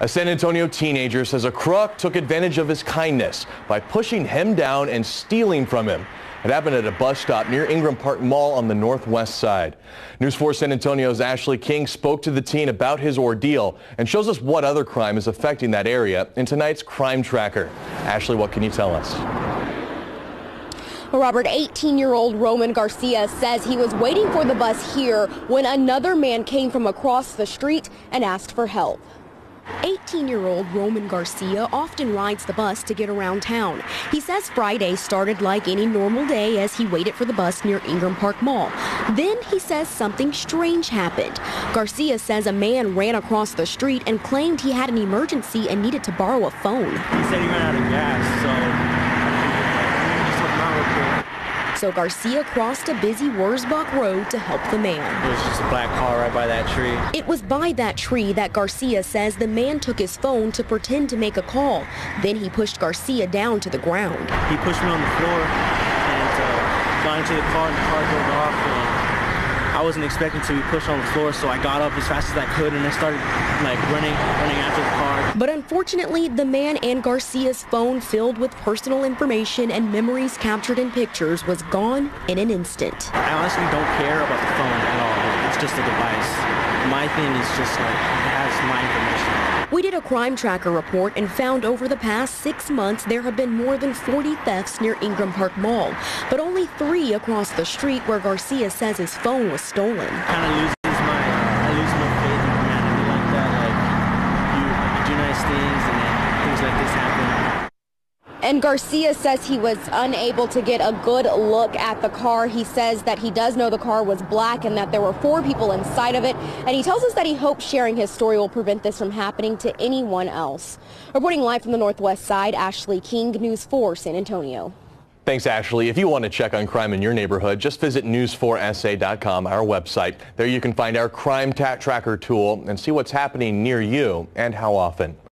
A San Antonio teenager says a crook took advantage of his kindness by pushing him down and stealing from him. It happened at a bus stop near Ingram Park Mall on the northwest side. News 4 San Antonio's Ashlei King spoke to the teen about his ordeal and shows us what other crime is affecting that area in tonight's Crime Tracker. Ashlei, what can you tell us? Robert, 18-year-old Roman Garcia says he was waiting for the bus here when another man came from across the street and asked for help. 18-year-old Roman Garcia often rides the bus to get around town. He says Friday started like any normal day as he waited for the bus near Ingram Park Mall. Then he says something strange happened. Garcia says a man ran across the street and claimed he had an emergency and needed to borrow a phone. He said he ran out of gas, so so Garcia crossed a busy Wurzbach road to help the man. It was just a black car right by that tree. It was by that tree that Garcia says the man took his phone to pretend to make a call. Then he pushed Garcia down to the ground. He pushed me on the floor and uh, got into the car and the car drove off. And I wasn't expecting to be pushed on the floor, so I got up as fast as I could and I started like running, running after the car. But unfortunately, the man and Garcia's phone filled with personal information and memories captured in pictures was gone in an instant. I honestly don't care about the phone at all. It's just a device. My thing is just like, it has. We did a crime tracker report and found over the past six months there have been more than 40 thefts near Ingram Park Mall, but only three across the street where Garcia says his phone was stolen. Kind of And Garcia says he was unable to get a good look at the car. He says that he does know the car was black and that there were four people inside of it. And he tells us that he hopes sharing his story will prevent this from happening to anyone else. Reporting live from the Northwest Side, Ashlei King, News 4 San Antonio. Thanks, Ashlei. If you want to check on crime in your neighborhood, just visit news4sa.com, our website. There you can find our crime tracker tool and see what's happening near you and how often.